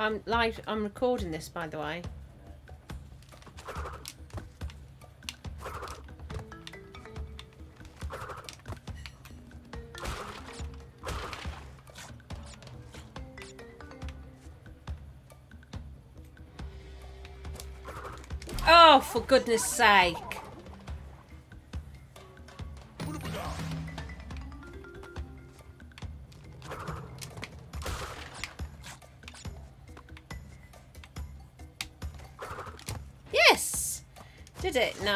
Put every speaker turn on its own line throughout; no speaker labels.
I'm live. I'm recording this, by the way. Oh, for goodness sake.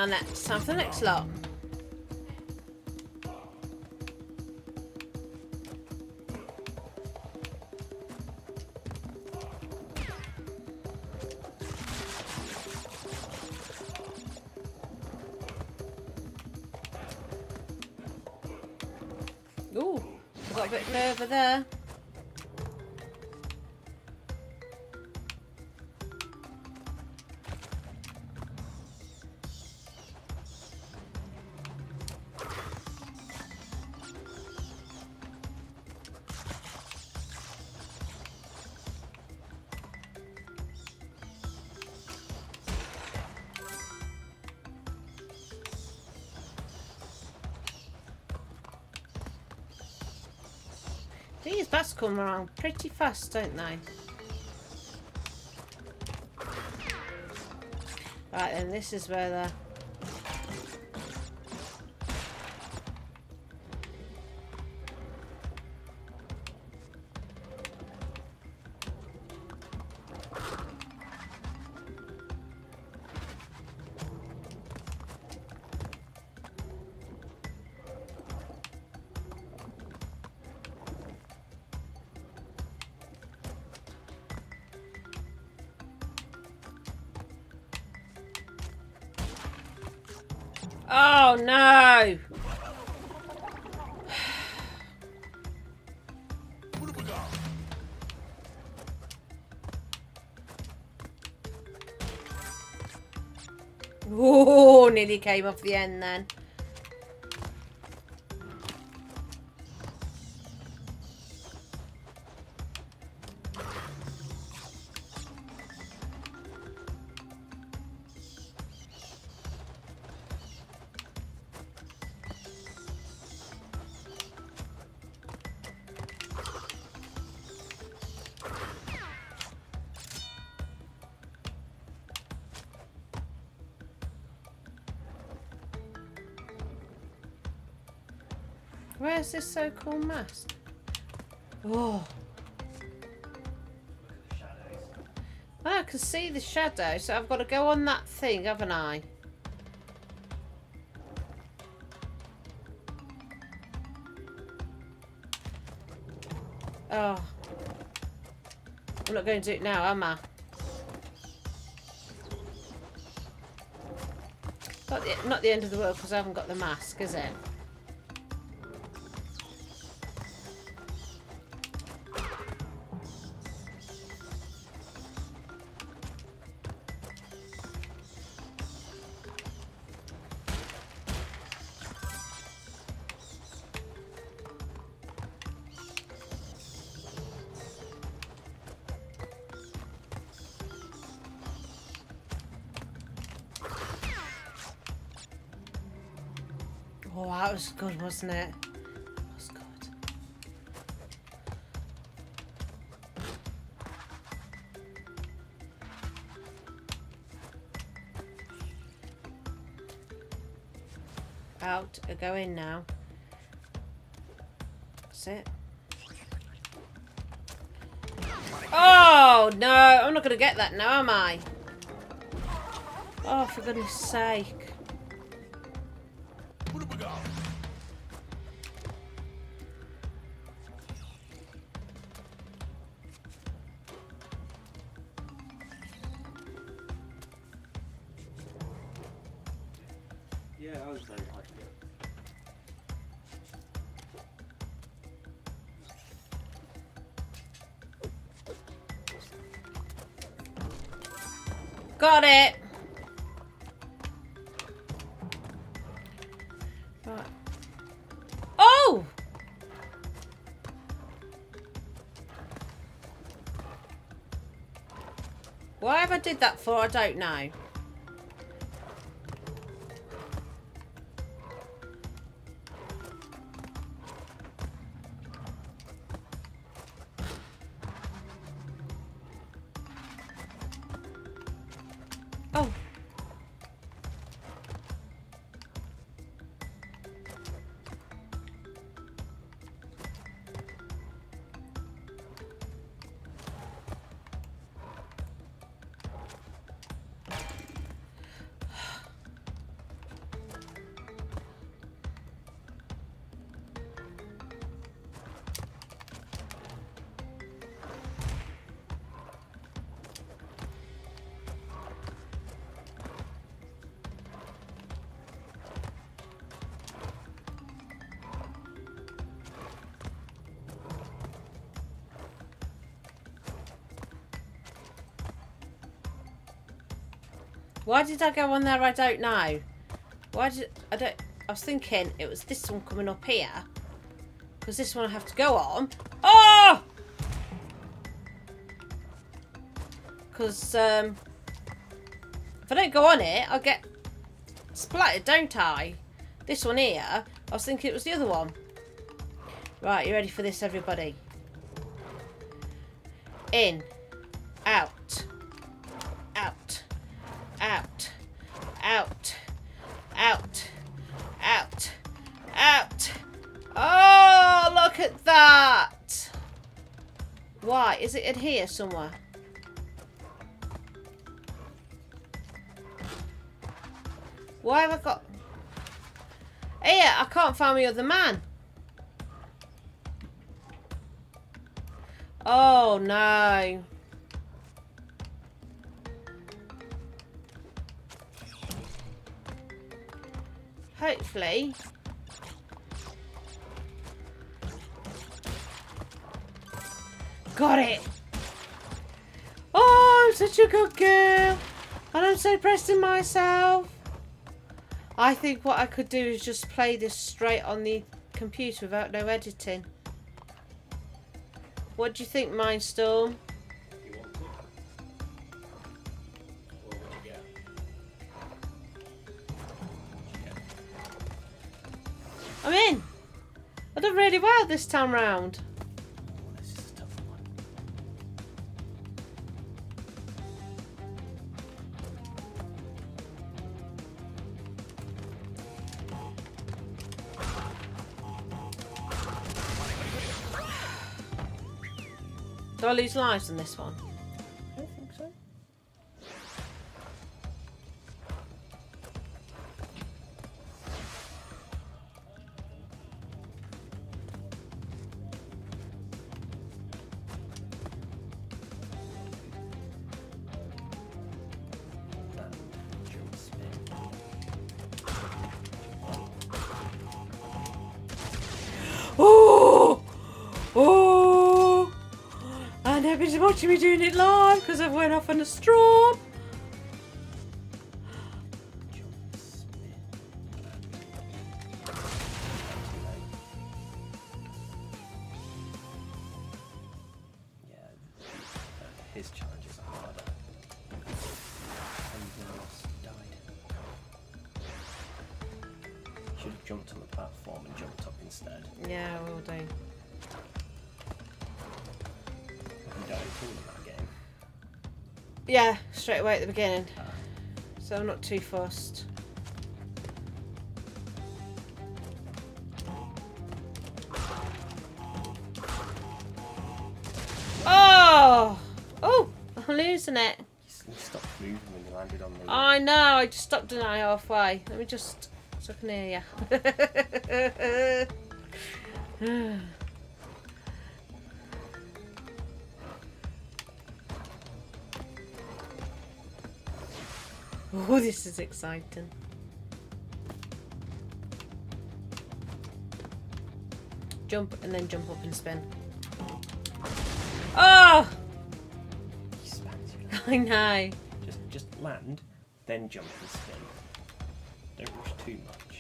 Now next time for the next lot. Ooh, got a bit over there. Come around pretty fast, don't they? Right then, this is where the... Oh, nearly came off the end then. This so-called mask? Oh. I can see the shadow, so I've got to go on that thing, haven't I? Oh. I'm not going to do it now, am I? Not the, not the end of the world because I haven't got the mask, is it? That was good, wasn't it? That was good. Out, go in now. That's it. Oh, no, I'm not going to get that now, am I? Oh, for goodness sake.
Yeah, I was very hyped.
Got it. Right. Oh! Why have I did that for? I don't know. Why did I go on there? I don't know. Why did I don't? I was thinking it was this one coming up here because this one I have to go on. Oh! Because um, if I don't go on it, I'll get splattered, don't I? This one here, I was thinking it was the other one. Right, you ready for this, everybody? In, here somewhere? Why have I got... Here, I can't find my other man. Oh, no. Hopefully. Got it. I'm such a good girl. And I'm so pressed in myself. I think what I could do is just play this straight on the computer without no editing. What do you think, Mindstorm? I'm in. I done really well this time round. Do I lose lives in this one?
And
everybody's watching me doing it live because I've went off on a straw.
Yeah,
straight away at the beginning. So I'm not too fussed. Oh! Oh! I'm losing it.
You stopped moving when you landed on the.
I know, I just stopped an eye halfway. Let me just so I can hear you. oh, this is exciting. Jump and then jump up and spin. Oh!
You spanked you.
I know.
Just, just land, then jump and spin. Don't rush too much.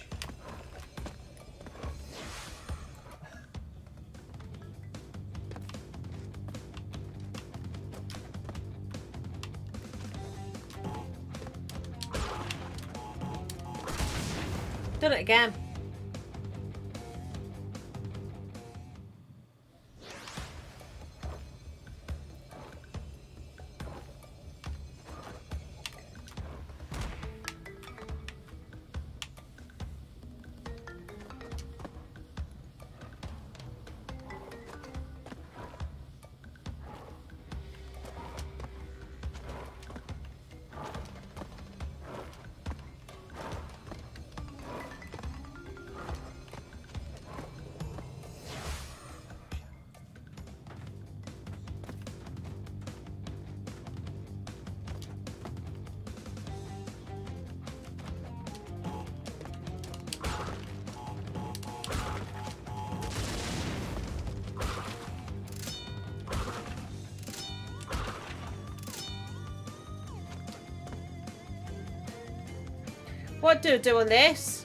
Done it again. What do I do on this?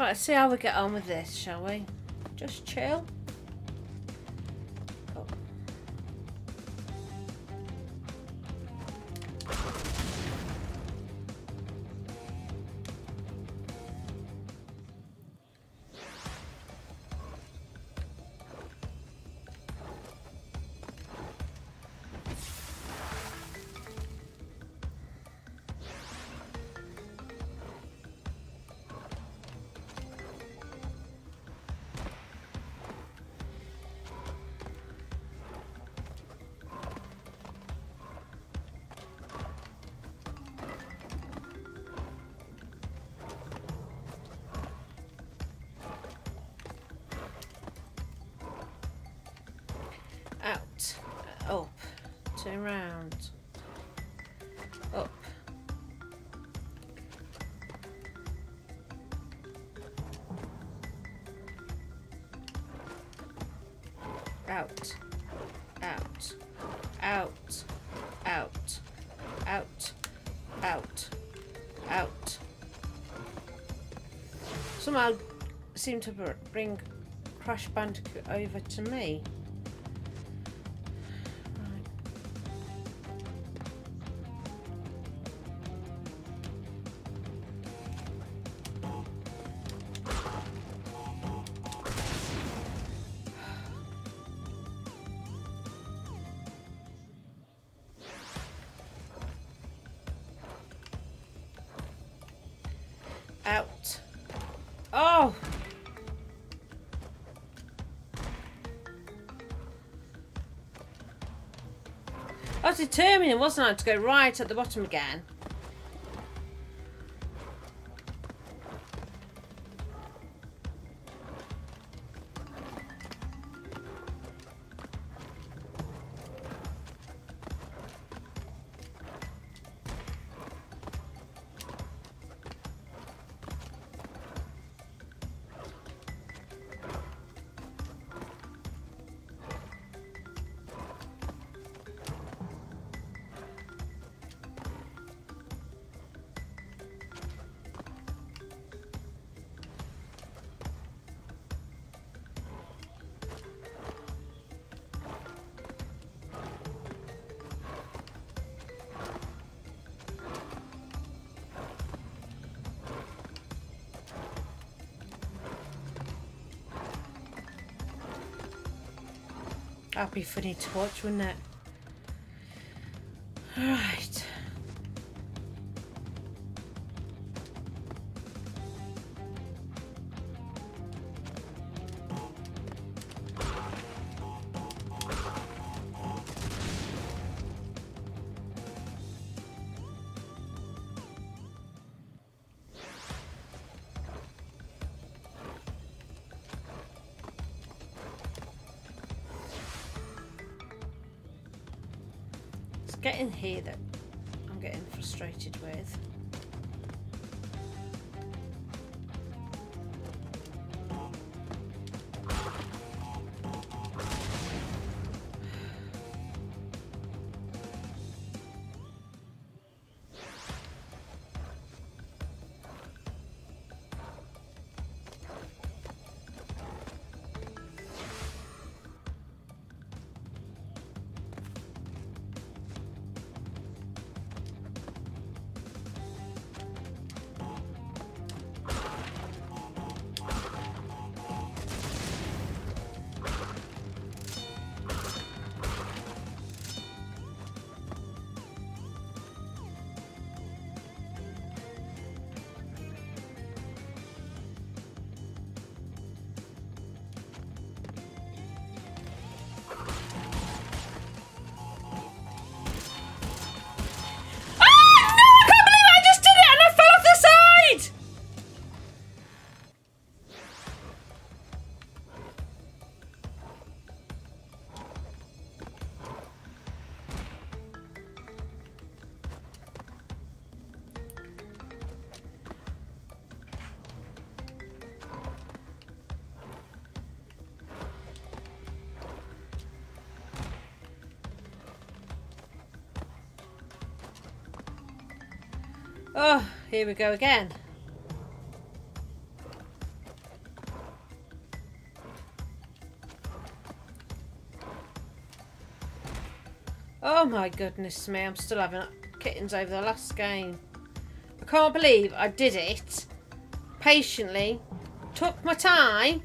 Right, see how we get on with this, shall we? Just chill. Up. Turn round. Up. Out. Out. Out. Out. Out. Out. Out. Somehow seem to br- bring Crash Bandicoot over to me. Was determined, wasn't I, to go right at the bottom again. That'd be funny to watch, wouldn't it? Alright. Getting here that I'm getting frustrated with. Oh, here we go again. Oh my goodness me, I'm still having kittens over the last game. I can't believe I did it patiently, took my time,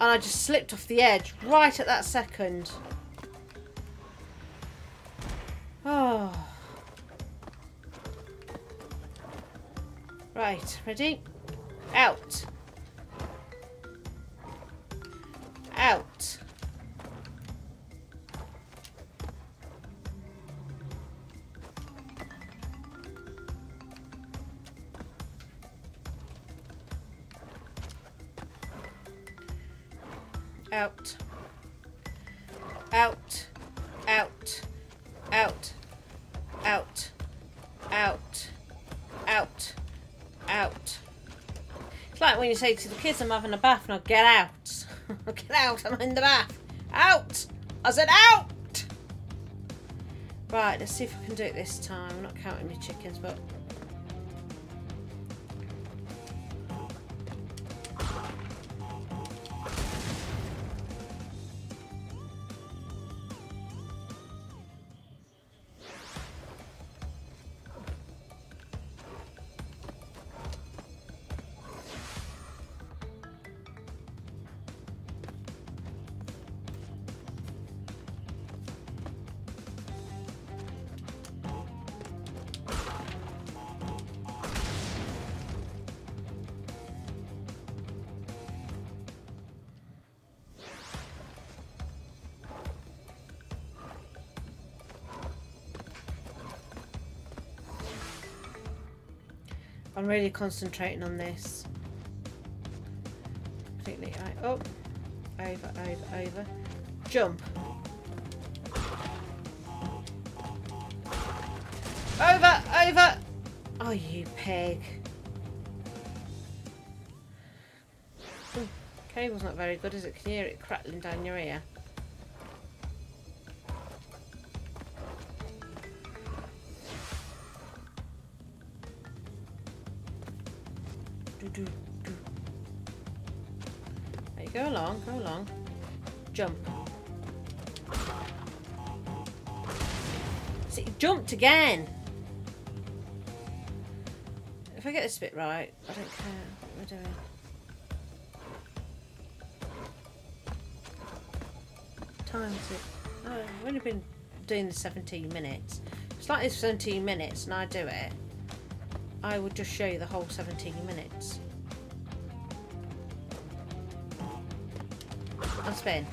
and I just slipped off the edge right at that second. Ready? Out. Out. Out. Out. Out. Out. You say to the kids, I'm having a bath, now get out. get out, I'm in the bath. Out! I said out! Right, let's see if I can do it this time. I'm not counting my chickens, but... I'm really concentrating on this. Right. Oh, over, over, over. Jump. Over, over. Oh, you pig. Ooh, cable's not very good, is it? Can you hear it crackling down your ear? Do, do, you go along, go along. Jump. See, jumped again. If I get this bit right, I don't care what we're doing. Time is it? Oh, I've only been doing the 17 minutes. It's like it's 17 minutes and I do it. I would just show you the whole 17 minutes. And spin.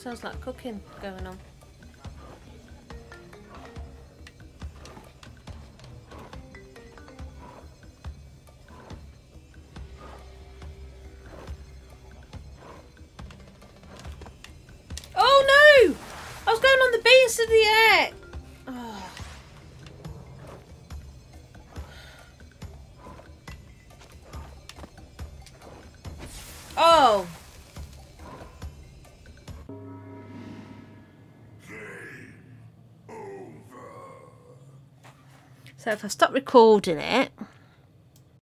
Sounds like cooking going on. So if I stop recording it,